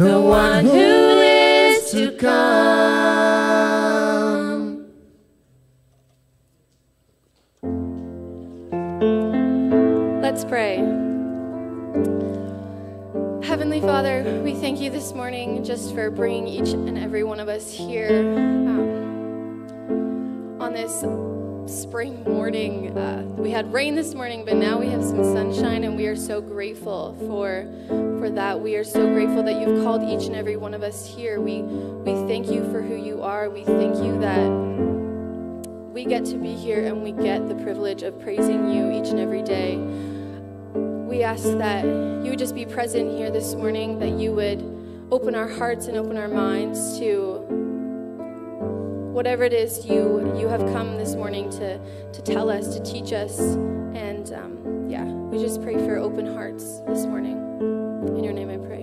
the one who is to come. Let's pray. Heavenly Father, we thank you this morning just for bringing each and every one of us here um, on this spring morning. Uh, we had rain this morning, but now we have some sunshine, and we are so grateful for for that. We are so grateful that you've called each and every one of us here. We we thank you for who you are. We thank you that we get to be here and we get the privilege of praising you each and every day. We ask that you would just be present here this morning, that you would open our hearts and open our minds to whatever it is you you have come this morning to to tell us, to teach us, and um, yeah, we just pray for open hearts this morning. In your name, I pray.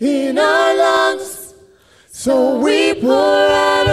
In our lungs. So we pour out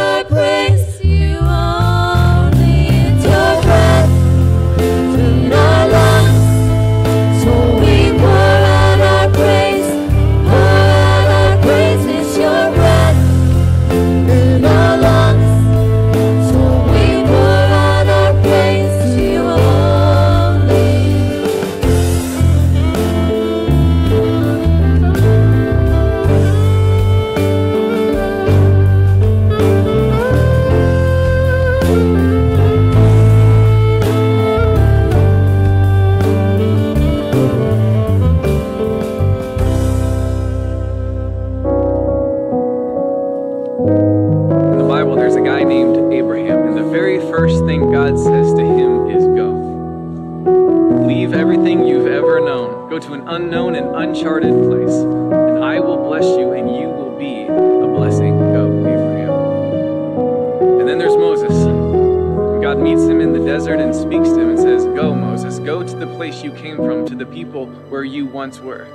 place you came from, to the people where you once were.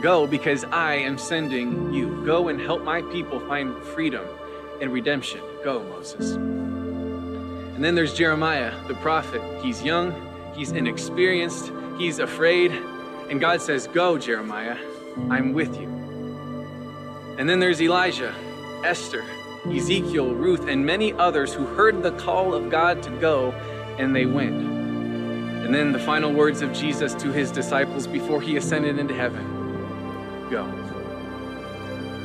Go because I am sending you. Go and help my people find freedom and redemption. Go, Moses. And then there's Jeremiah, the prophet. He's young, he's inexperienced, he's afraid. And God says, Go, Jeremiah, I'm with you. And then there's Elijah, Esther, Ezekiel, Ruth, and many others who heard the call of God to go and they went. And then the final words of Jesus to his disciples before he ascended into heaven go.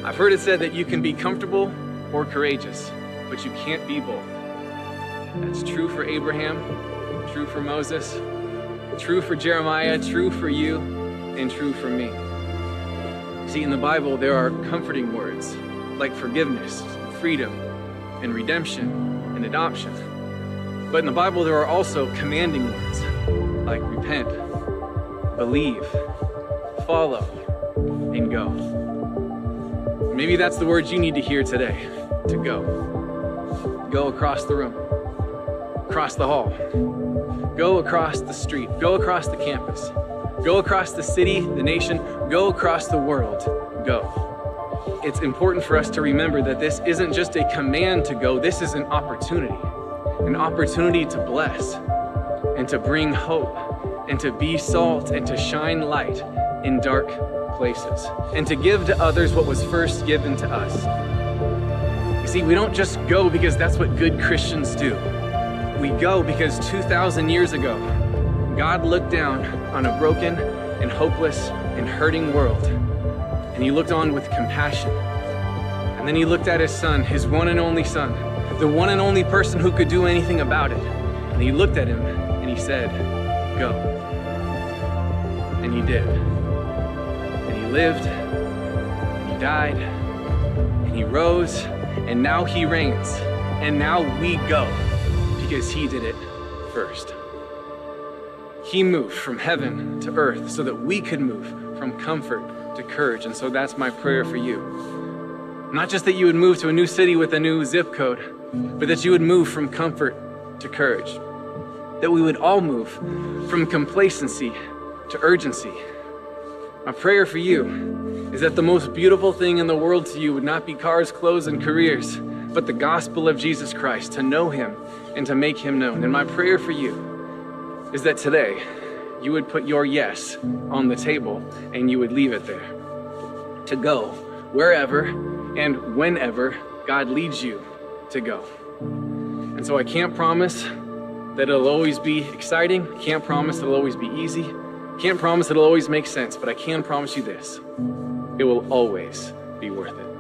I've heard it said that you can be comfortable or courageous, but you can't be both. That's true for Abraham, true for Moses, true for Jeremiah, true for you, and true for me. See, in the Bible, there are comforting words like forgiveness, freedom, and redemption and adoption. But in the Bible, there are also commanding words like repent, believe, follow, and go. Maybe that's the words you need to hear today to go. Go across the room, across the hall, go across the street, go across the campus, go across the city, the nation, go across the world. Go. It's important for us to remember that this isn't just a command to go, this is an opportunity. An opportunity to bless and to bring hope and to be salt and to shine light in dark places and to give to others what was first given to us. You see, we don't just go because that's what good Christians do. We go because 2,000 years ago, God looked down on a broken and hopeless and hurting world, and He looked on with compassion. And then He looked at His Son, His one and only Son, the one and only person who could do anything about it. And He looked at Him and He said, Go. And He did. And He lived, and He died, and He rose, and now He reigns. And now we go because He did it first. He moved from heaven to earth so that we could move from comfort to courage. And so that's my prayer for you. Not just that you would move to a new city with a new zip code, but that you would move from comfort to courage. That we would all move from complacency to urgency. My prayer for you is that the most beautiful thing in the world to you would not be cars, clothes, and careers, but the gospel of Jesus Christ, to know Him and to make Him known. And my prayer for you is that today you would put your yes on the table and you would leave it there to go wherever and whenever God leads you to go. And so I can't promise that it'll always be exciting, can't promise it'll always be easy, can't promise it'll always make sense, but I can promise you this. It will always be worth it.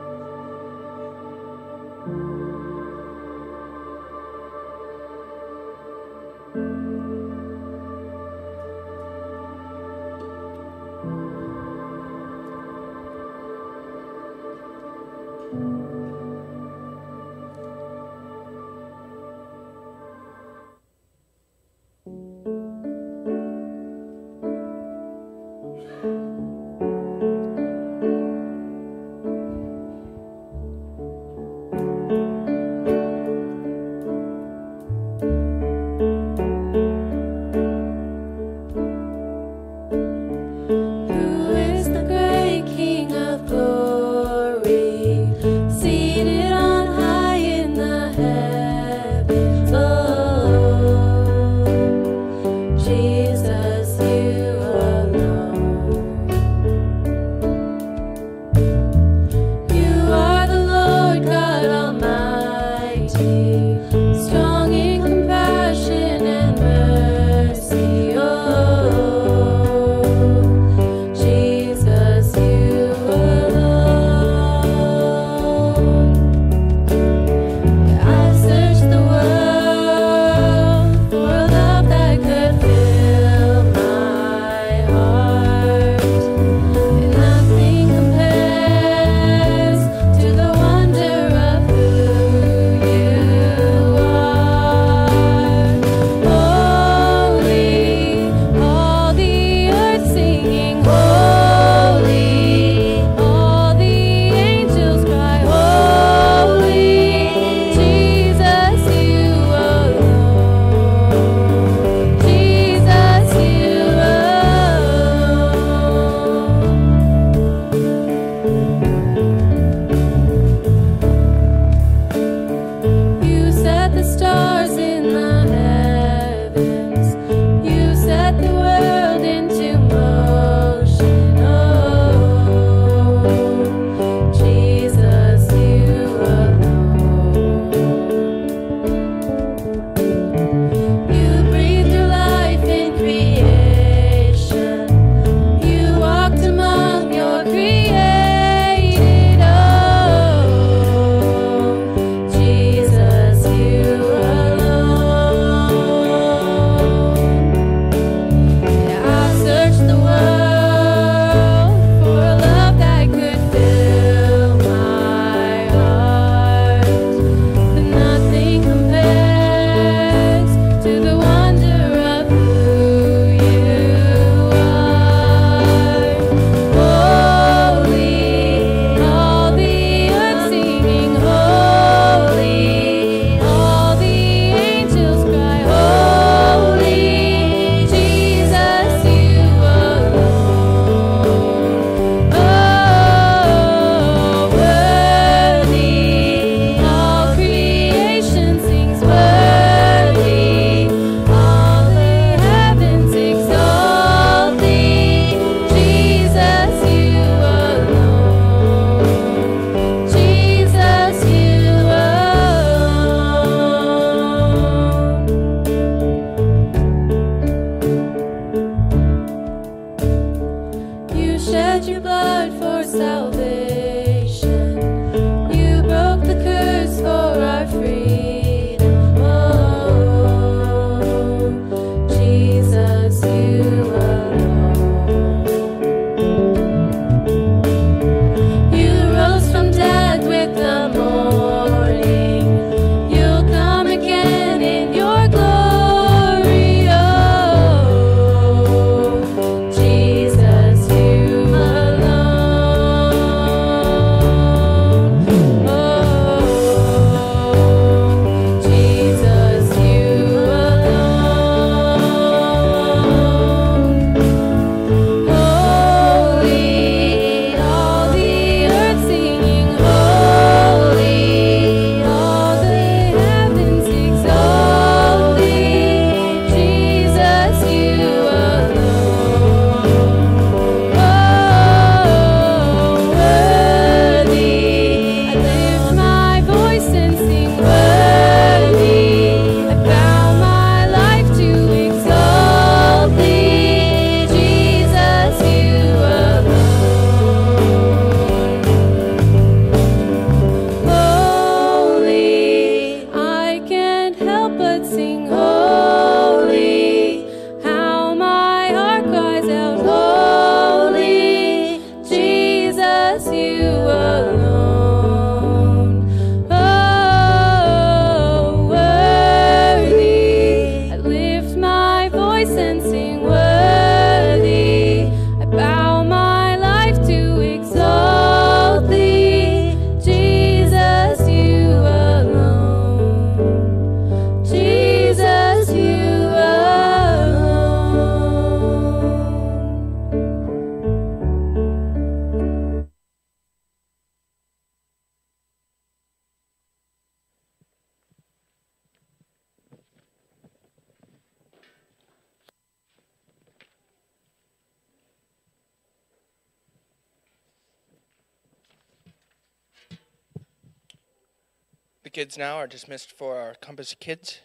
Are dismissed for our Compass Kids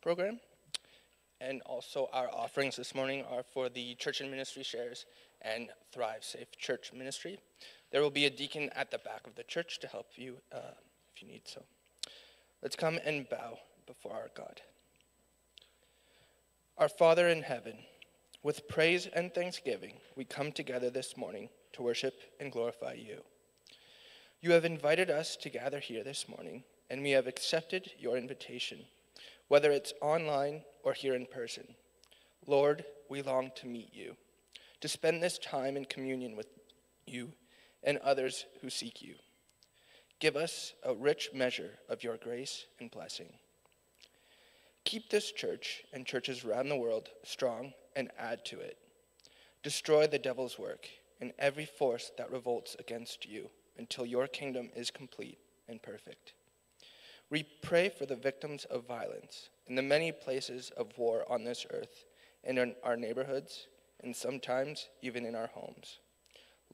program. And also, our offerings this morning are for the church and ministry shares and Thrive Safe Church Ministry. There will be a deacon at the back of the church to help you uh, if you need so. Let's come and bow before our God. Our Father in heaven, with praise and thanksgiving, we come together this morning to worship and glorify you. You have invited us to gather here this morning, and we have accepted your invitation, whether it's online or here in person. Lord, we long to meet you, to spend this time in communion with you and others who seek you. Give us a rich measure of your grace and blessing. Keep this church and churches around the world strong and add to it. Destroy the devil's work and every force that revolts against you until your kingdom is complete and perfect. We pray for the victims of violence in the many places of war on this earth and in our neighborhoods and sometimes even in our homes.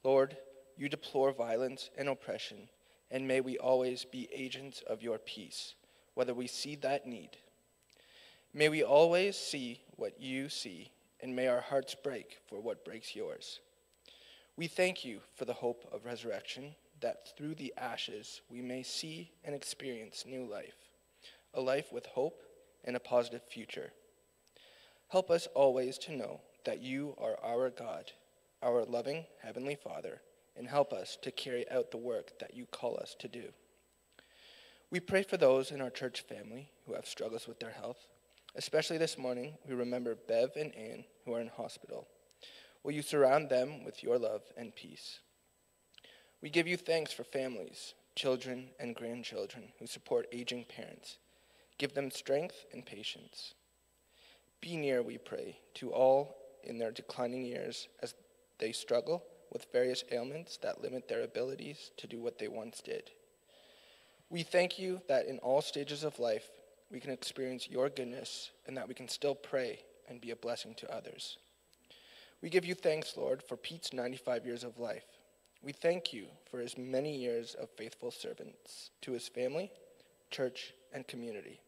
Lord, you deplore violence and oppression, and may we always be agents of your peace, whether we see that need. May we always see what you see, and may our hearts break for what breaks yours. We thank you for the hope of resurrection, that through the ashes we may see and experience new life, a life with hope and a positive future. Help us always to know that you are our God, our loving Heavenly Father, and help us to carry out the work that you call us to do. We pray for those in our church family who have struggles with their health. Especially this morning, we remember Bev and Anne who are in hospital. Will you surround them with your love and peace? We give you thanks for families, children, and grandchildren who support aging parents. Give them strength and patience. Be near, we pray, to all in their declining years as they struggle with various ailments that limit their abilities to do what they once did. We thank you that in all stages of life, we can experience your goodness and that we can still pray and be a blessing to others. We give you thanks, Lord, for Pete's 95 years of life. We thank you for his many years of faithful servants to his family, church, and community.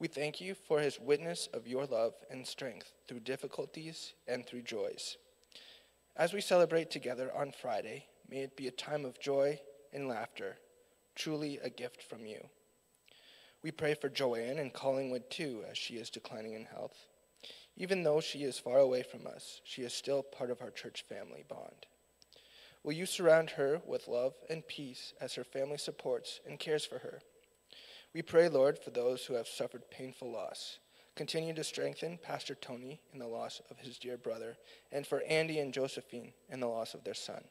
We thank you for his witness of your love and strength through difficulties and through joys. As we celebrate together on Friday, may it be a time of joy and laughter, truly a gift from you. We pray for Joanne and Collingwood too, as she is declining in health. Even though she is far away from us, she is still part of our church family bond. Will you surround her with love and peace as her family supports and cares for her? We pray, Lord, for those who have suffered painful loss. Continue to strengthen Pastor Tony in the loss of his dear brother, and for Andy and Josephine in the loss of their son.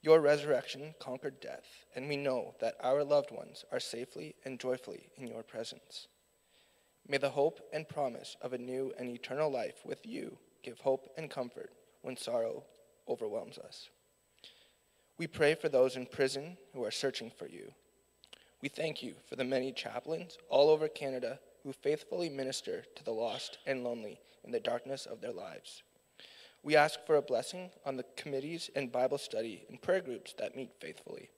Your resurrection conquered death, and we know that our loved ones are safely and joyfully in your presence. May the hope and promise of a new and eternal life with you give hope and comfort when sorrow overwhelms us. We pray for those in prison who are searching for you. We thank you for the many chaplains all over Canada who faithfully minister to the lost and lonely in the darkness of their lives. We ask for a blessing on the committees and Bible study and prayer groups that meet faithfully.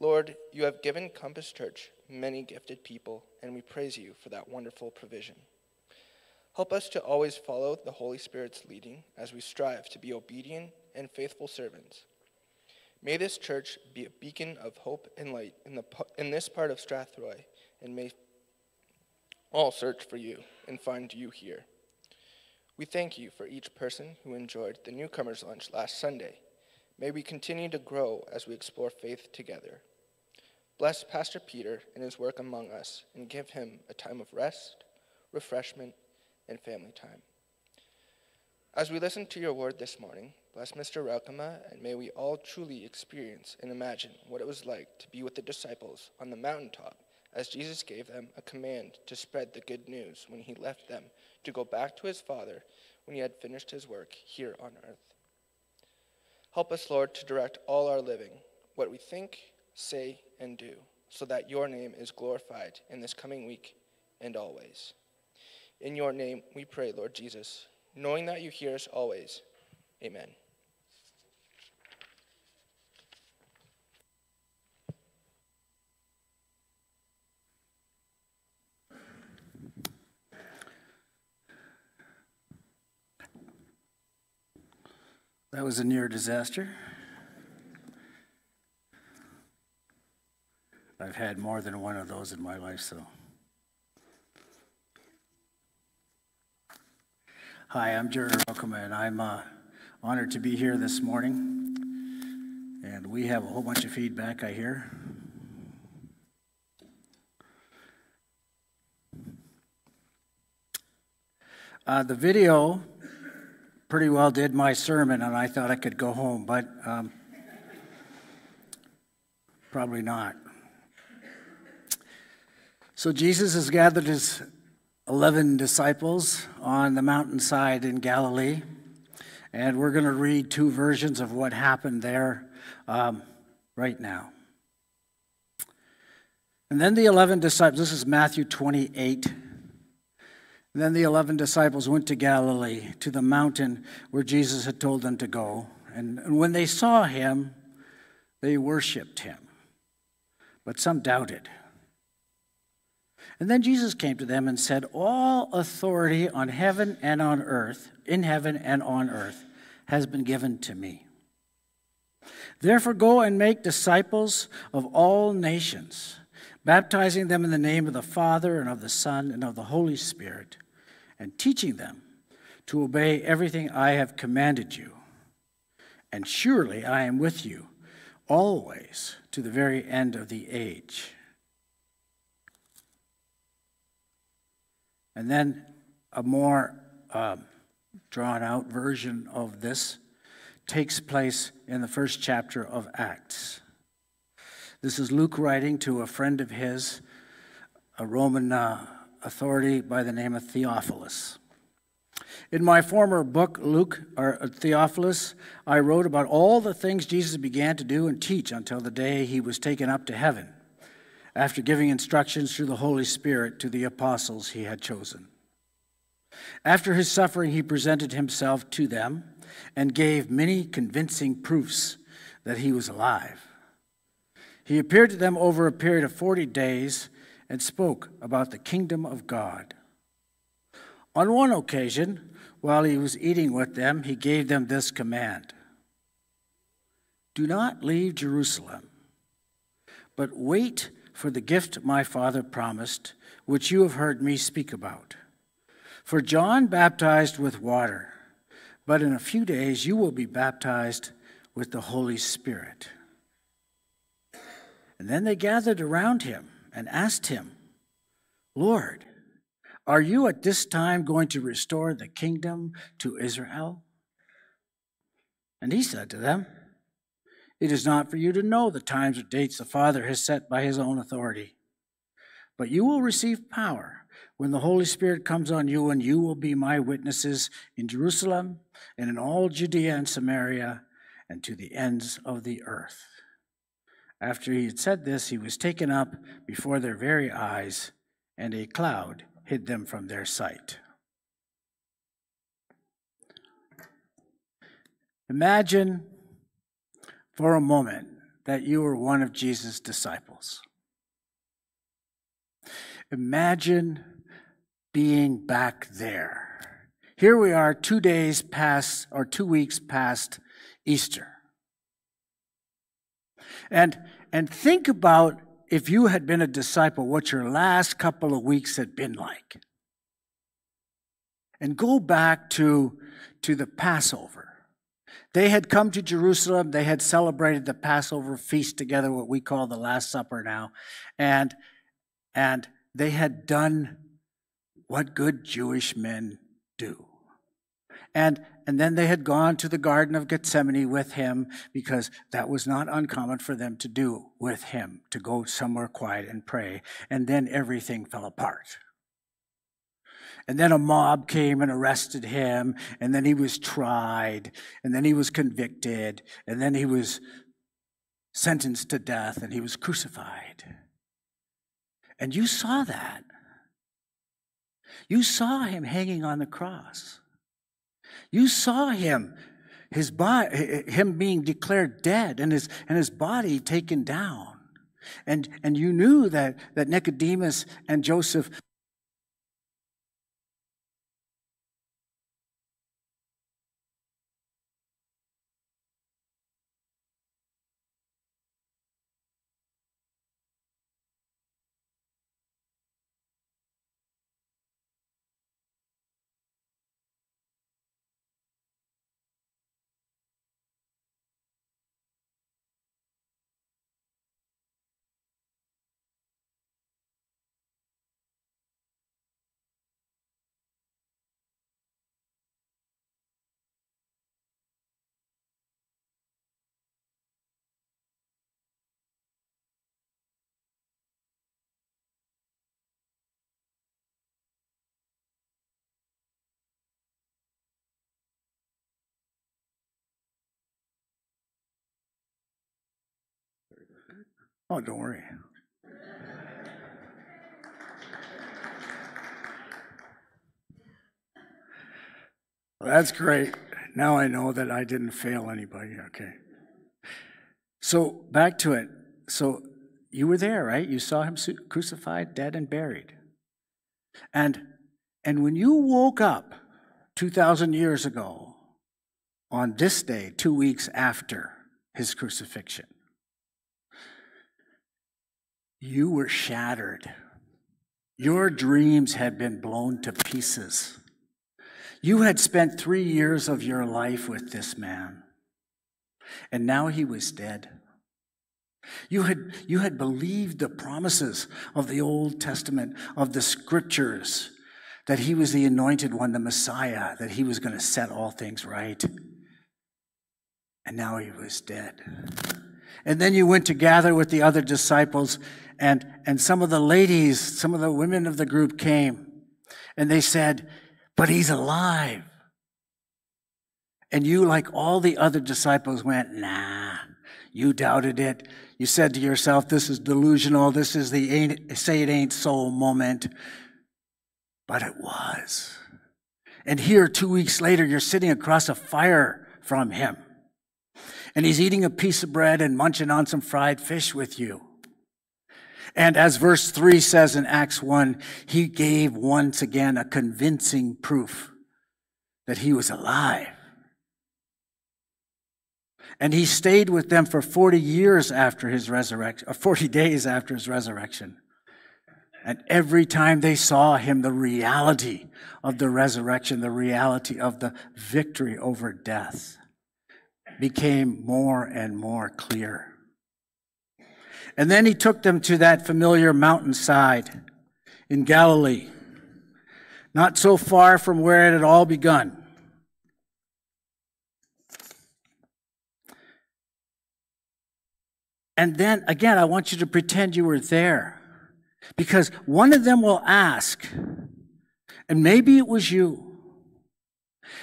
Lord, you have given Compass Church many gifted people, and we praise you for that wonderful provision. Help us to always follow the Holy Spirit's leading as we strive to be obedient and faithful servants. May this church be a beacon of hope and light in, the, in this part of Strathroy, and may all search for you and find you here. We thank you for each person who enjoyed the newcomers' lunch last Sunday. May we continue to grow as we explore faith together. Bless Pastor Peter in his work among us and give him a time of rest, refreshment, and family time. As we listen to your word this morning, bless Mr. Raukama, and may we all truly experience and imagine what it was like to be with the disciples on the mountaintop as Jesus gave them a command to spread the good news when he left them to go back to his Father when he had finished his work here on earth. Help us, Lord, to direct all our living, what we think, say, and do, so that your name is glorified in this coming week and always. In your name we pray, Lord Jesus, knowing that you hear us always. Amen. That was a near disaster. I've had more than one of those in my life, so. Hi, I'm Jerry Raukama, and I'm uh, honored to be here this morning. And we have a whole bunch of feedback, I hear. Uh, the video pretty well did my sermon, and I thought I could go home, but um, probably not. So Jesus has gathered his 11 disciples on the mountainside in Galilee, and we're going to read two versions of what happened there um, right now. And then the 11 disciples, this is Matthew 28, then the eleven disciples went to Galilee, to the mountain where Jesus had told them to go. And when they saw him, they worshiped him. But some doubted. And then Jesus came to them and said, All authority on heaven and on earth, in heaven and on earth, has been given to me. Therefore, go and make disciples of all nations, baptizing them in the name of the Father and of the Son and of the Holy Spirit and teaching them to obey everything I have commanded you. And surely I am with you always to the very end of the age. And then a more um, drawn out version of this takes place in the first chapter of Acts. This is Luke writing to a friend of his, a Roman uh, authority by the name of Theophilus. In my former book, Luke, or uh, Theophilus, I wrote about all the things Jesus began to do and teach until the day he was taken up to heaven, after giving instructions through the Holy Spirit to the apostles he had chosen. After his suffering, he presented himself to them and gave many convincing proofs that he was alive. He appeared to them over a period of 40 days and spoke about the kingdom of God. On one occasion, while he was eating with them, he gave them this command Do not leave Jerusalem, but wait for the gift my father promised, which you have heard me speak about. For John baptized with water, but in a few days you will be baptized with the Holy Spirit. And then they gathered around him and asked him, Lord, are you at this time going to restore the kingdom to Israel? And he said to them, It is not for you to know the times or dates the Father has set by his own authority. But you will receive power when the Holy Spirit comes on you, and you will be my witnesses in Jerusalem and in all Judea and Samaria and to the ends of the earth. After he had said this, he was taken up before their very eyes, and a cloud hid them from their sight. Imagine for a moment that you were one of Jesus' disciples. Imagine being back there. Here we are, two days past, or two weeks past Easter. And, and think about if you had been a disciple, what your last couple of weeks had been like. And go back to, to the Passover. They had come to Jerusalem. They had celebrated the Passover feast together, what we call the Last Supper now. And, and they had done what good Jewish men do. And, and then they had gone to the Garden of Gethsemane with him because that was not uncommon for them to do with him, to go somewhere quiet and pray. And then everything fell apart. And then a mob came and arrested him, and then he was tried, and then he was convicted, and then he was sentenced to death, and he was crucified. And you saw that. You saw him hanging on the cross. You saw him, his body, him being declared dead and his, and his body taken down. And, and you knew that, that Nicodemus and Joseph Oh, don't worry. Well, that's great. Now I know that I didn't fail anybody. Okay. So back to it. So you were there, right? You saw him crucified, dead, and buried. And and when you woke up 2,000 years ago on this day, two weeks after his crucifixion, you were shattered. Your dreams had been blown to pieces. You had spent three years of your life with this man, and now he was dead. You had, you had believed the promises of the Old Testament, of the scriptures, that he was the anointed one, the Messiah, that he was going to set all things right. And now he was dead. And then you went to gather with the other disciples, and, and some of the ladies, some of the women of the group came, and they said, But he's alive. And you, like all the other disciples, went, Nah, you doubted it. You said to yourself, This is delusional. This is the ain't, say it ain't so moment. But it was. And here, two weeks later, you're sitting across a fire from him and he's eating a piece of bread and munching on some fried fish with you. And as verse 3 says in Acts 1, he gave once again a convincing proof that he was alive. And he stayed with them for 40 years after his resurrection, or uh, 40 days after his resurrection. And every time they saw him, the reality of the resurrection, the reality of the victory over death became more and more clear. And then he took them to that familiar mountainside in Galilee, not so far from where it had all begun. And then again, I want you to pretend you were there. Because one of them will ask, and maybe it was you.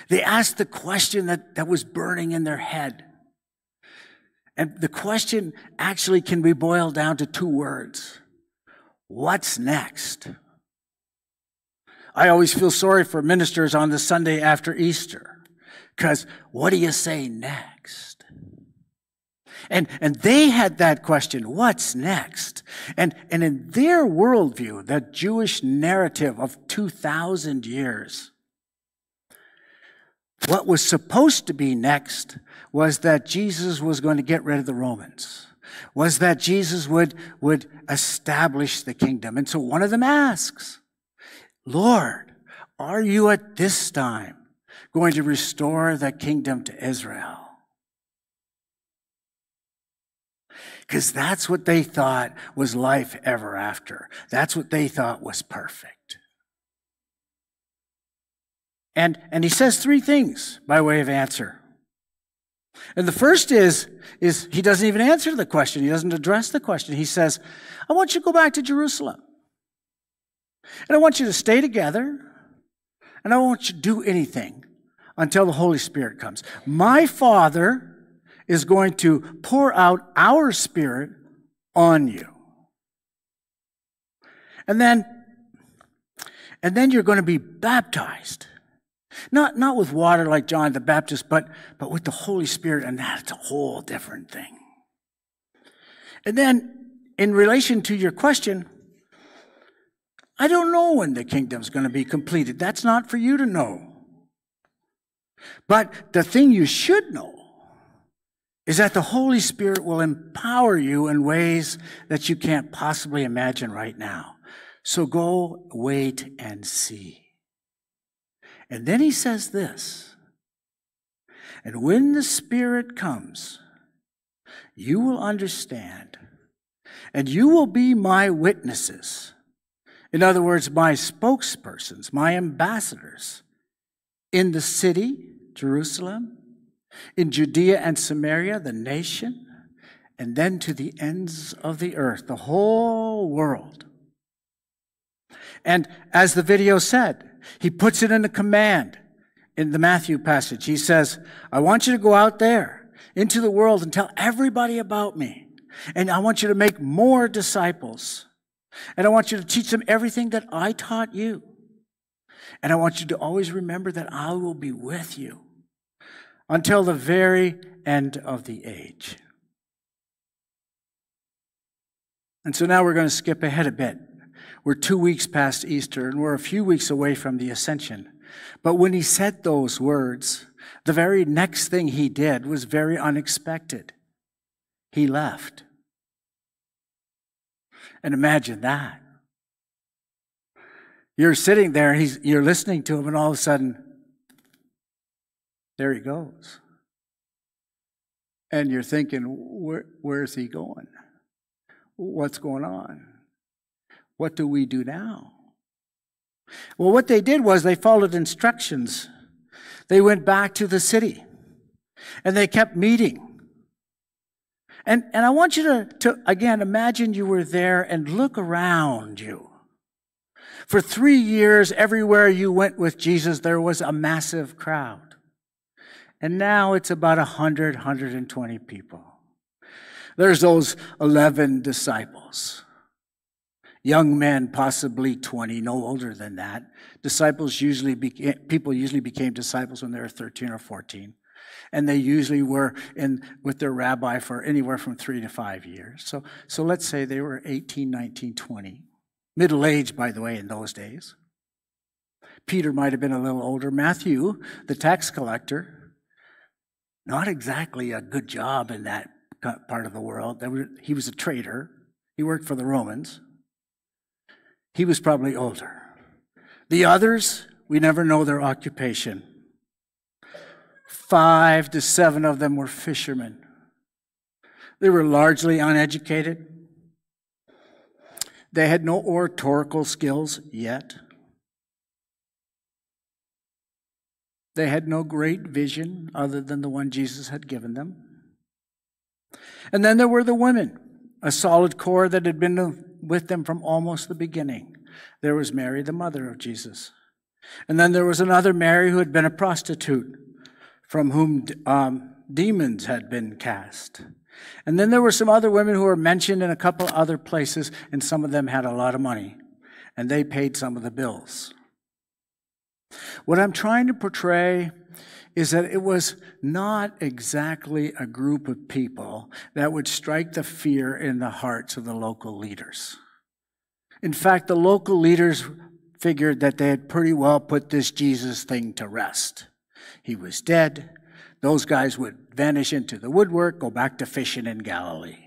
They asked the question that, that was burning in their head. And the question actually can be boiled down to two words What's next? I always feel sorry for ministers on the Sunday after Easter, because what do you say next? And, and they had that question, what's next? And, and in their worldview, the Jewish narrative of 2,000 years, what was supposed to be next was that Jesus was going to get rid of the Romans, was that Jesus would, would establish the kingdom. And so one of them asks, Lord, are you at this time going to restore the kingdom to Israel? Because that's what they thought was life ever after. That's what they thought was perfect. And, and he says three things by way of answer. And the first is, is he doesn't even answer the question. He doesn't address the question. He says, I want you to go back to Jerusalem. And I want you to stay together. And I want you to do anything until the Holy Spirit comes. My Father is going to pour out our spirit on you. And then, and then you're going to be baptized. Not, not with water like John the Baptist, but, but with the Holy Spirit, and that's a whole different thing. And then, in relation to your question, I don't know when the kingdom's going to be completed. That's not for you to know. But the thing you should know is that the Holy Spirit will empower you in ways that you can't possibly imagine right now. So go wait and see. And then he says this And when the Spirit comes, you will understand, and you will be my witnesses. In other words, my spokespersons, my ambassadors in the city, Jerusalem, in Judea and Samaria, the nation, and then to the ends of the earth, the whole world. And as the video said, he puts it in a command in the Matthew passage. He says, I want you to go out there into the world and tell everybody about me. And I want you to make more disciples. And I want you to teach them everything that I taught you. And I want you to always remember that I will be with you until the very end of the age. And so now we're going to skip ahead a bit. We're two weeks past Easter and we're a few weeks away from the ascension. But when he said those words, the very next thing he did was very unexpected. He left. And imagine that. You're sitting there, he's, you're listening to him, and all of a sudden, there he goes. And you're thinking, where, where's he going? What's going on? What do we do now? Well, what they did was they followed instructions. They went back to the city and they kept meeting. And, and I want you to, to, again, imagine you were there and look around you. For three years, everywhere you went with Jesus, there was a massive crowd. And now it's about 100, 120 people. There's those 11 disciples. Young men, possibly 20, no older than that. Disciples usually became, people usually became disciples when they were 13 or 14. And they usually were in with their rabbi for anywhere from three to five years. So, so let's say they were 18, 19, 20. Middle age, by the way, in those days. Peter might have been a little older. Matthew, the tax collector, not exactly a good job in that part of the world. He was a traitor. He worked for the Romans. He was probably older. The others, we never know their occupation. Five to seven of them were fishermen. They were largely uneducated. They had no oratorical skills yet. They had no great vision other than the one Jesus had given them. And then there were the women, a solid core that had been with them from almost the beginning. There was Mary, the mother of Jesus. And then there was another Mary who had been a prostitute, from whom um, demons had been cast. And then there were some other women who were mentioned in a couple other places, and some of them had a lot of money, and they paid some of the bills. What I'm trying to portray is that it was not exactly a group of people that would strike the fear in the hearts of the local leaders. In fact, the local leaders figured that they had pretty well put this Jesus thing to rest. He was dead. Those guys would vanish into the woodwork, go back to fishing in Galilee.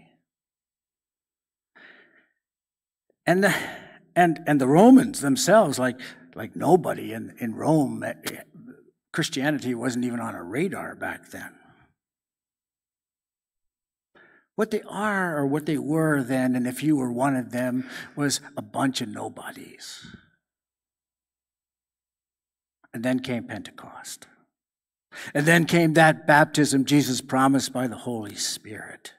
And the, and, and the Romans themselves, like, like nobody in, in Rome, eh, Christianity wasn't even on a radar back then. What they are or what they were then, and if you were one of them, was a bunch of nobodies. And then came Pentecost. And then came that baptism Jesus promised by the Holy Spirit.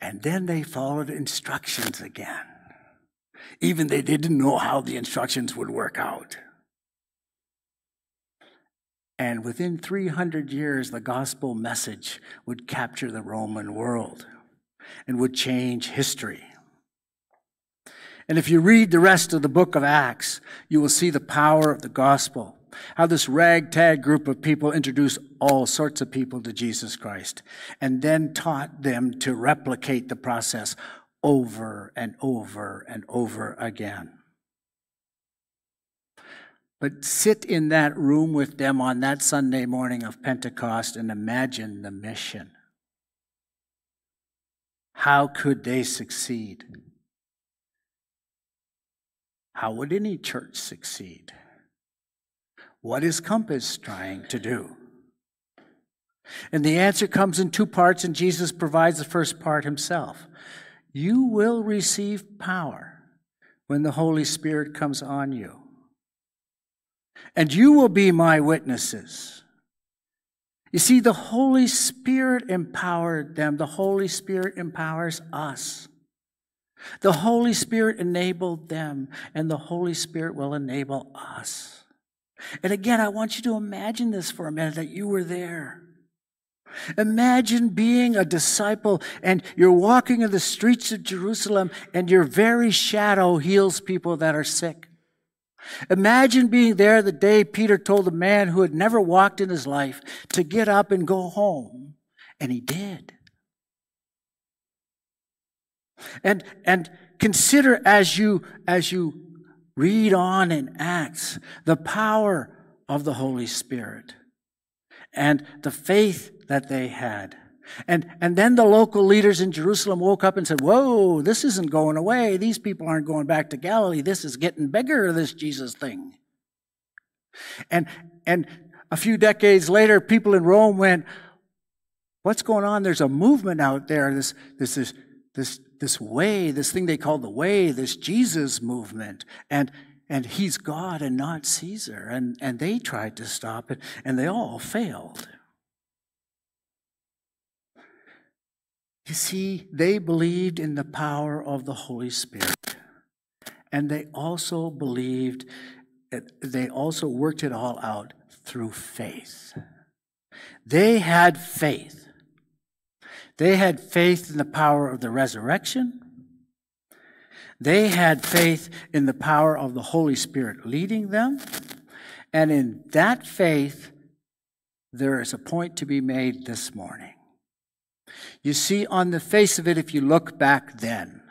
And then they followed instructions again. Even they didn't know how the instructions would work out. And within 300 years, the gospel message would capture the Roman world and would change history. And if you read the rest of the book of Acts, you will see the power of the gospel. How this ragtag group of people introduced all sorts of people to Jesus Christ and then taught them to replicate the process over and over and over again. But sit in that room with them on that Sunday morning of Pentecost and imagine the mission. How could they succeed? How would any church succeed? What is Compass trying to do? And the answer comes in two parts, and Jesus provides the first part himself. You will receive power when the Holy Spirit comes on you and you will be my witnesses. You see, the Holy Spirit empowered them. The Holy Spirit empowers us. The Holy Spirit enabled them, and the Holy Spirit will enable us. And again, I want you to imagine this for a minute that you were there. Imagine being a disciple and you're walking in the streets of Jerusalem and your very shadow heals people that are sick. Imagine being there the day Peter told a man who had never walked in his life to get up and go home. And he did. And, and consider as you, as you read on in Acts the power of the Holy Spirit and the faith that they had. And, and then the local leaders in Jerusalem woke up and said, Whoa, this isn't going away. These people aren't going back to Galilee. This is getting bigger, this Jesus thing. And, and a few decades later, people in Rome went, What's going on? There's a movement out there, this, this, this, this, this way, this thing they call the way, this Jesus movement. And, and he's God and not Caesar. And, and they tried to stop it, and they all failed. You see, they believed in the power of the Holy Spirit. And they also believed, eh, they also worked it all out through faith. They had faith. They had faith in the power of the resurrection. They had faith in the power of the Holy Spirit leading them. And in that faith, there is a point to be made this morning. You see, on the face of it, if you look back then,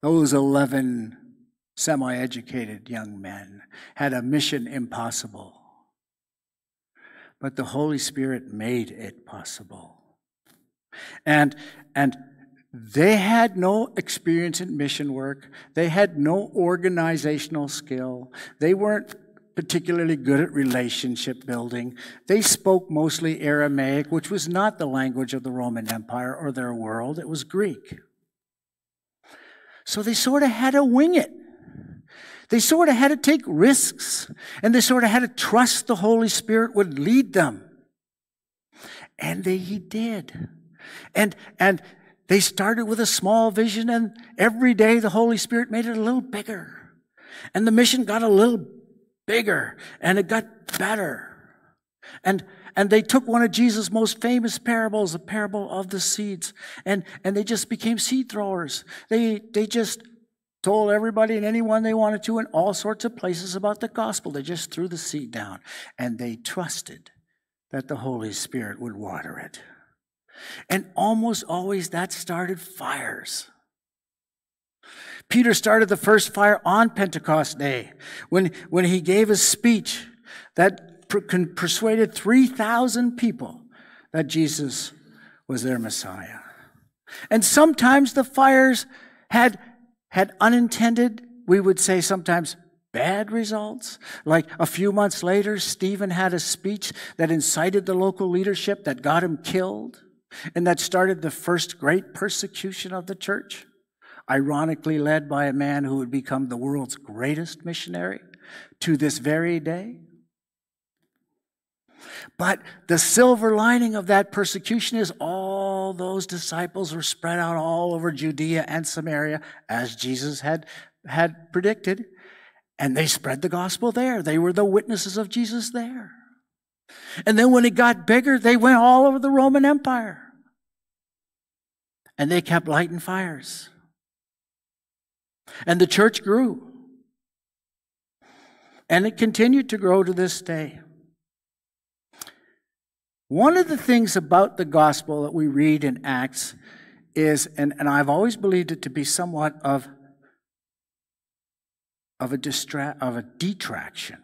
those 11 semi educated young men, had a mission impossible. But the Holy Spirit made it possible. And, and they had no experience in mission work. They had no organizational skill. They weren't particularly good at relationship building. They spoke mostly Aramaic, which was not the language of the Roman Empire or their world, it was Greek. So they sort of had to wing it. They sort of had to take risks, and they sort of had to trust the Holy Spirit would lead them. And they, he did. And, and they started with a small vision, and every day the Holy Spirit made it a little bigger. And the mission got a little bigger, and it got better. And, and they took one of Jesus' most famous parables, the parable of the seeds, and, and they just became seed throwers. They, they just told everybody and anyone they wanted to in all sorts of places about the gospel. They just threw the seed down, and they trusted that the Holy Spirit would water it. And almost always that started fires. Peter started the first fire on Pentecost Day when, when he gave a speech that per- persuaded 3,000 people that Jesus was their Messiah. And sometimes the fires had, had unintended, we would say sometimes bad results. Like a few months later, Stephen had a speech that incited the local leadership that got him killed. And that started the first great persecution of the church, ironically led by a man who would become the world's greatest missionary to this very day. But the silver lining of that persecution is all those disciples were spread out all over Judea and Samaria as Jesus had, had predicted. And they spread the gospel there. They were the witnesses of Jesus there. And then when it got bigger, they went all over the Roman Empire. And they kept lighting fires. And the church grew. And it continued to grow to this day. One of the things about the gospel that we read in Acts is, and, and I've always believed it to be somewhat of, of, a distra- of a detraction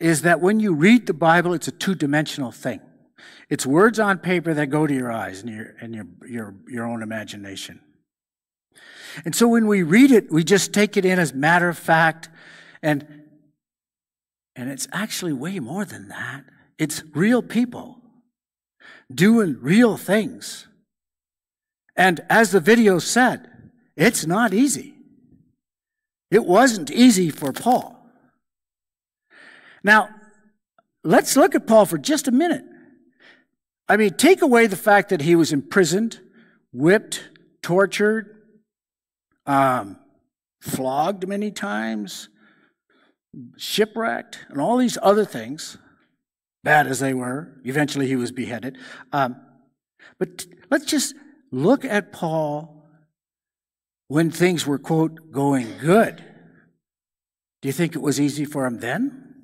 is that when you read the Bible, it's a two dimensional thing. It's words on paper that go to your eyes and your, and your, your, your own imagination. And so when we read it, we just take it in as matter of fact, and, and it's actually way more than that. It's real people doing real things. And as the video said, it's not easy. It wasn't easy for Paul. Now, let's look at Paul for just a minute. I mean, take away the fact that he was imprisoned, whipped, tortured, um, flogged many times, shipwrecked, and all these other things, bad as they were. Eventually, he was beheaded. Um, but let's just look at Paul when things were, quote, going good. Do you think it was easy for him then?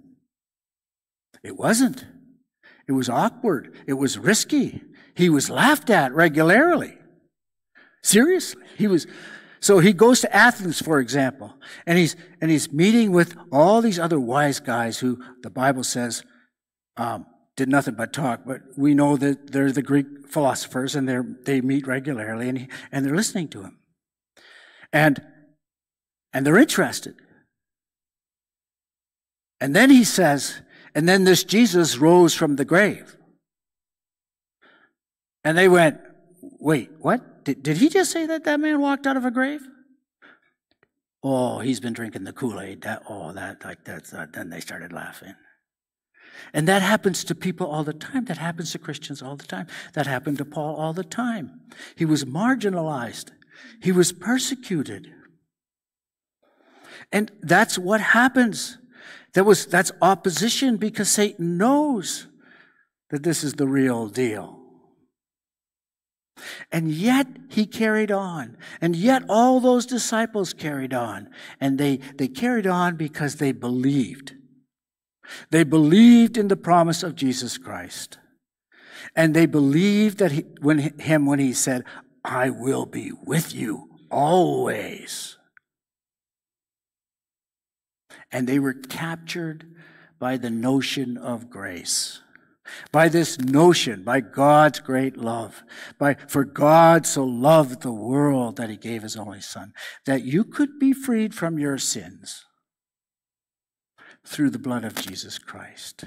It wasn't. It was awkward. It was risky. He was laughed at regularly. Seriously. He was, so he goes to Athens, for example, and he's, and he's meeting with all these other wise guys who the Bible says, um, did nothing but talk, but we know that they're the Greek philosophers and they're, they meet regularly and, he, and they're listening to him. And, and they're interested. And then he says, and then this Jesus rose from the grave. And they went, wait, what? Did, did he just say that that man walked out of a grave? Oh, he's been drinking the Kool Aid. That, oh, that, like, that's, uh, then they started laughing. And that happens to people all the time. That happens to Christians all the time. That happened to Paul all the time. He was marginalized. He was persecuted. And that's what happens that was, that's opposition because Satan knows that this is the real deal. And yet he carried on. And yet all those disciples carried on. And they, they carried on because they believed. They believed in the promise of Jesus Christ. And they believed that he, when him when he said, I will be with you always. And they were captured by the notion of grace. By this notion, by God's great love, by, for God so loved the world that he gave his only son, that you could be freed from your sins through the blood of Jesus Christ.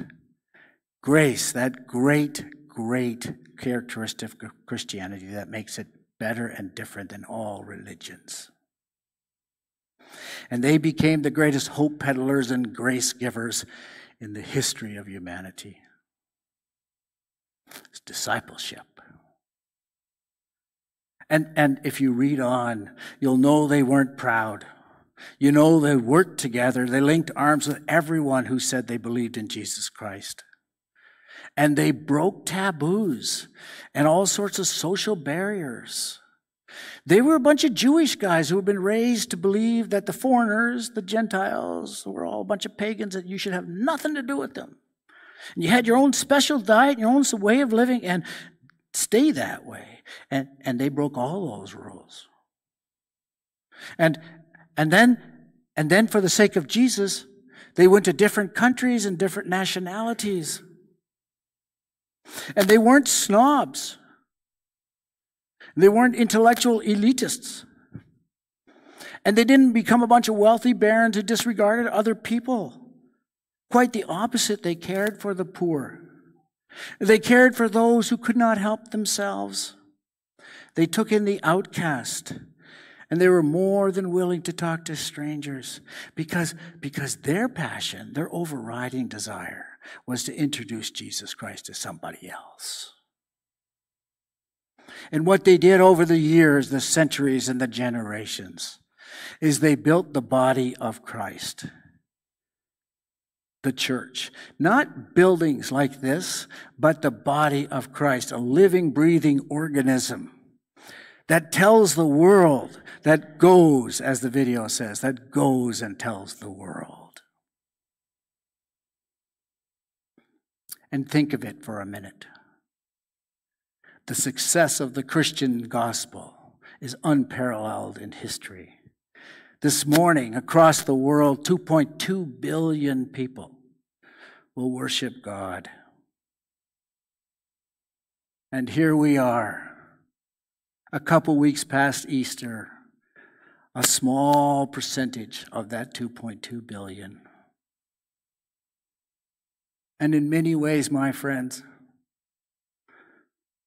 Grace, that great, great characteristic of Christianity that makes it better and different than all religions. And they became the greatest hope peddlers and grace givers in the history of humanity. It's discipleship. And, and if you read on, you'll know they weren't proud. You know they worked together. They linked arms with everyone who said they believed in Jesus Christ. And they broke taboos and all sorts of social barriers. They were a bunch of Jewish guys who had been raised to believe that the foreigners, the Gentiles, were all a bunch of pagans, that you should have nothing to do with them. And you had your own special diet, your own way of living, and stay that way. And, and they broke all those rules. And, and, then, and then, for the sake of Jesus, they went to different countries and different nationalities. And they weren't snobs. They weren't intellectual elitists. And they didn't become a bunch of wealthy barons who disregarded other people. Quite the opposite, they cared for the poor. They cared for those who could not help themselves. They took in the outcast. And they were more than willing to talk to strangers because, because their passion, their overriding desire, was to introduce Jesus Christ to somebody else. And what they did over the years, the centuries, and the generations is they built the body of Christ, the church. Not buildings like this, but the body of Christ, a living, breathing organism that tells the world, that goes, as the video says, that goes and tells the world. And think of it for a minute the success of the Christian gospel is unparalleled in history. This morning, across the world, 2.2 billion people will worship God. And here we are, a couple weeks past Easter, a small percentage of that 2.2 billion. And in many ways, my friends,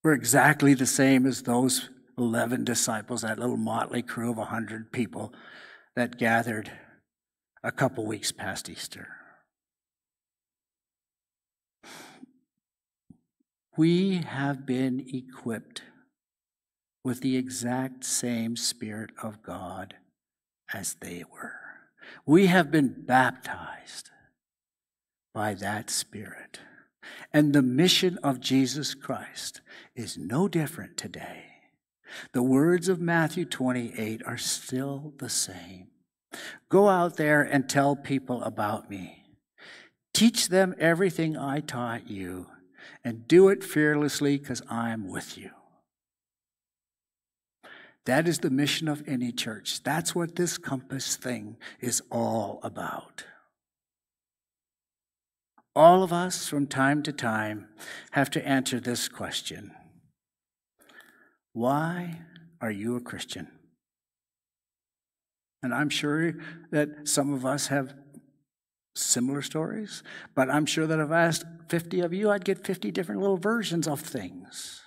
we're exactly the same as those 11 disciples, that little motley crew of 100 people that gathered a couple weeks past Easter. We have been equipped with the exact same Spirit of God as they were. We have been baptized by that Spirit. And the mission of Jesus Christ is no different today. The words of Matthew 28 are still the same. Go out there and tell people about me. Teach them everything I taught you, and do it fearlessly because I'm with you. That is the mission of any church. That's what this compass thing is all about. All of us, from time to time, have to answer this question Why are you a Christian? And I'm sure that some of us have similar stories, but I'm sure that if I asked 50 of you, I'd get 50 different little versions of things.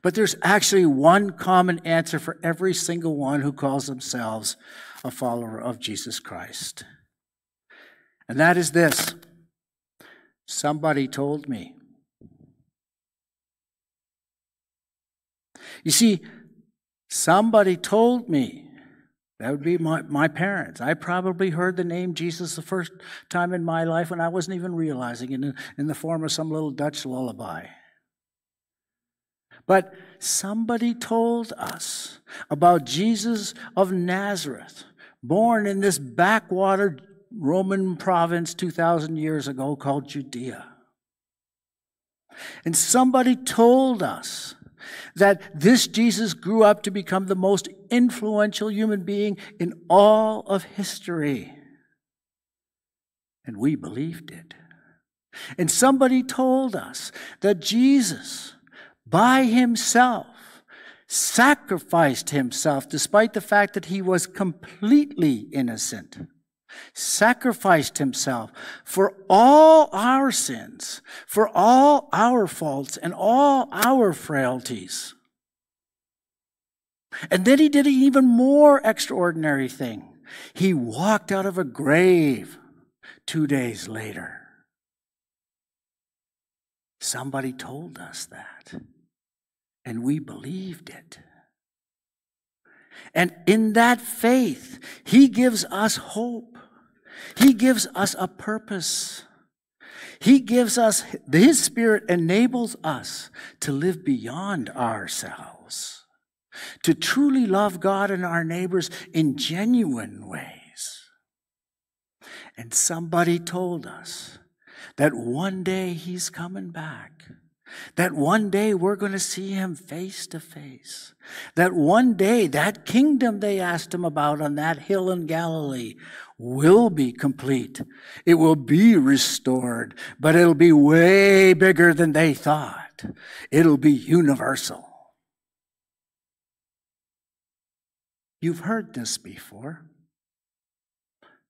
But there's actually one common answer for every single one who calls themselves a follower of Jesus Christ. And that is this Somebody told me. You see, somebody told me. That would be my, my parents. I probably heard the name Jesus the first time in my life when I wasn't even realizing it in, in the form of some little Dutch lullaby. But somebody told us about Jesus of Nazareth, born in this backwater Roman province 2,000 years ago called Judea. And somebody told us that this Jesus grew up to become the most influential human being in all of history. And we believed it. And somebody told us that Jesus, by himself, sacrificed himself despite the fact that he was completely innocent. Sacrificed himself for all our sins, for all our faults, and all our frailties. And then he did an even more extraordinary thing. He walked out of a grave two days later. Somebody told us that, and we believed it. And in that faith, He gives us hope. He gives us a purpose. He gives us, His Spirit enables us to live beyond ourselves, to truly love God and our neighbors in genuine ways. And somebody told us that one day he's coming back. That one day we're going to see him face to face. That one day that kingdom they asked him about on that hill in Galilee will be complete. It will be restored, but it'll be way bigger than they thought. It'll be universal. You've heard this before.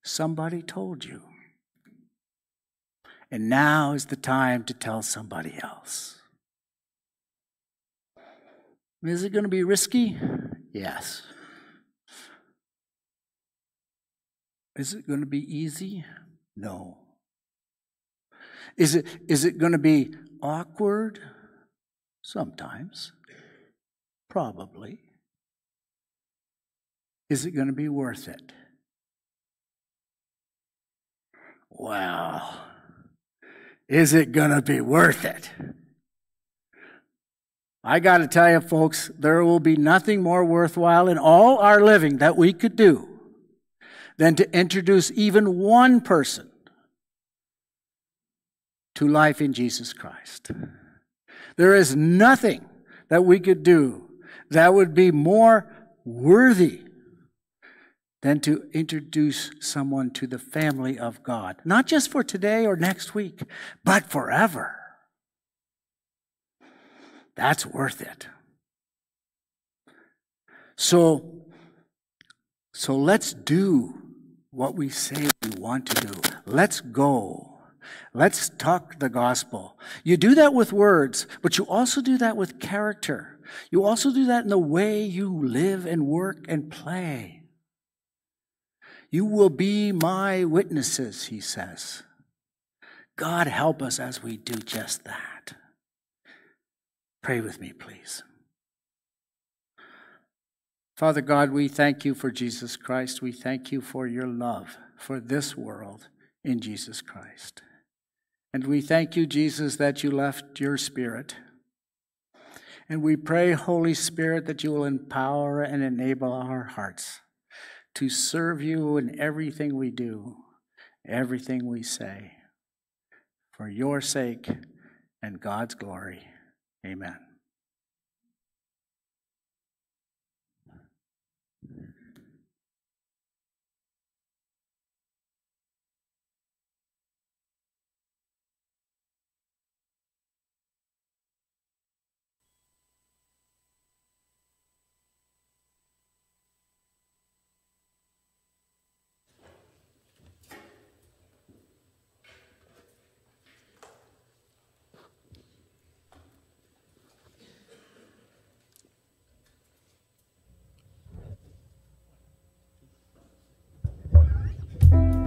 Somebody told you. And now is the time to tell somebody else. Is it going to be risky? Yes. Is it going to be easy? No. Is it, is it going to be awkward? Sometimes. Probably. Is it going to be worth it? Well, is it going to be worth it? I got to tell you, folks, there will be nothing more worthwhile in all our living that we could do than to introduce even one person to life in Jesus Christ. There is nothing that we could do that would be more worthy than to introduce someone to the family of God, not just for today or next week, but forever. That's worth it. So, so let's do what we say we want to do. Let's go. Let's talk the gospel. You do that with words, but you also do that with character. You also do that in the way you live and work and play. You will be my witnesses, he says. God help us as we do just that. Pray with me, please. Father God, we thank you for Jesus Christ. We thank you for your love for this world in Jesus Christ. And we thank you, Jesus, that you left your Spirit. And we pray, Holy Spirit, that you will empower and enable our hearts to serve you in everything we do, everything we say, for your sake and God's glory. Amen.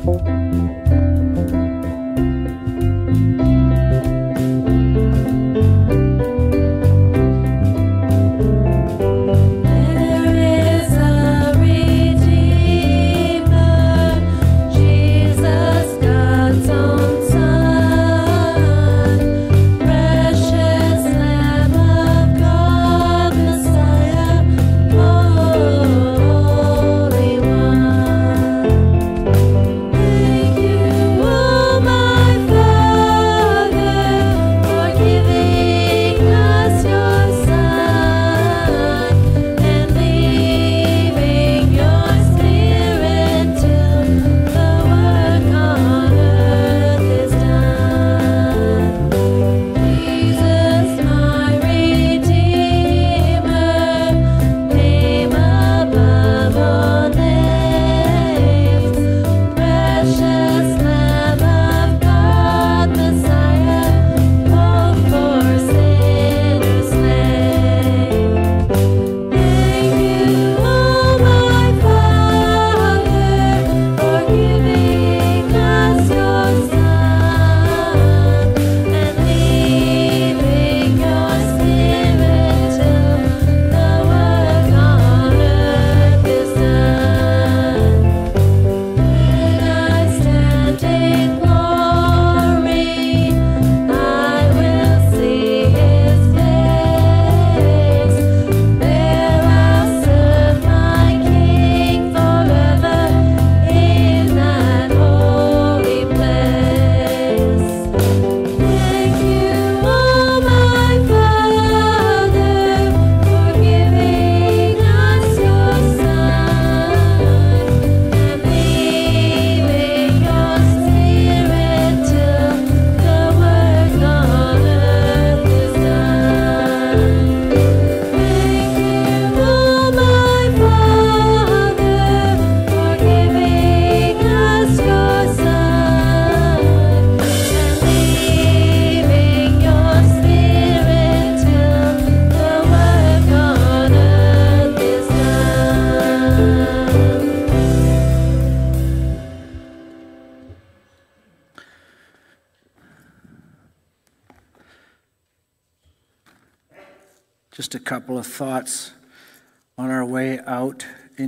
Holy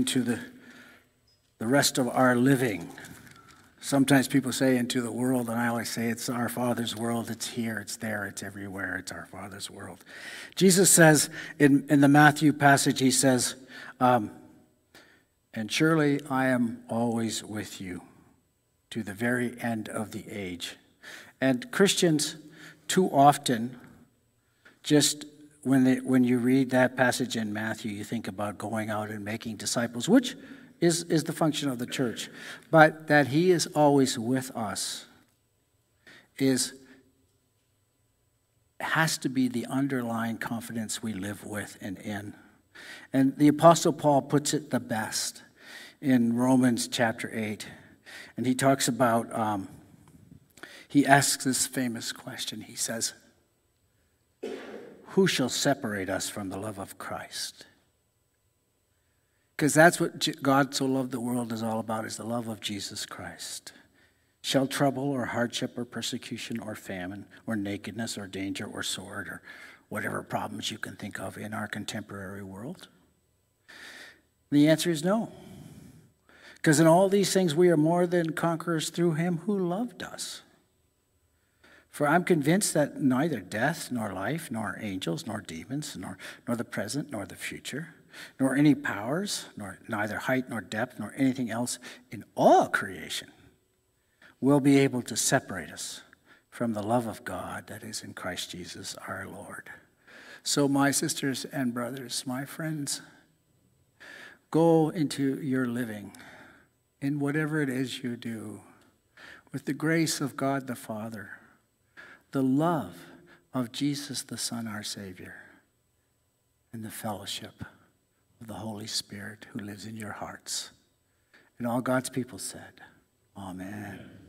into the, the rest of our living. Sometimes people say into the world, and I always say it's our Father's world. It's here, it's there, it's everywhere. It's our Father's world. Jesus says in, in the Matthew passage, he says, um, And surely I am always with you to the very end of the age. And Christians, too often, just when, they, when you read that passage in Matthew, you think about going out and making disciples, which is, is the function of the church. But that He is always with us is has to be the underlying confidence we live with and in. And the Apostle Paul puts it the best in Romans chapter 8. And he talks about, um, he asks this famous question. He says, who shall separate us from the love of Christ? Because that's what God so loved the world is all about, is the love of Jesus Christ. Shall trouble or hardship or persecution or famine or nakedness or danger or sword or whatever problems you can think of in our contemporary world? The answer is no. Because in all these things we are more than conquerors through him who loved us. For I'm convinced that neither death, nor life, nor angels, nor demons, nor, nor the present, nor the future, nor any powers, nor neither height nor depth, nor anything else in all creation will be able to separate us from the love of God that is in Christ Jesus our Lord. So, my sisters and brothers, my friends, go into your living in whatever it is you do with the grace of God the Father the love of Jesus the Son, our Savior, and the fellowship of the Holy Spirit who lives in your hearts. And all God's people said, Amen.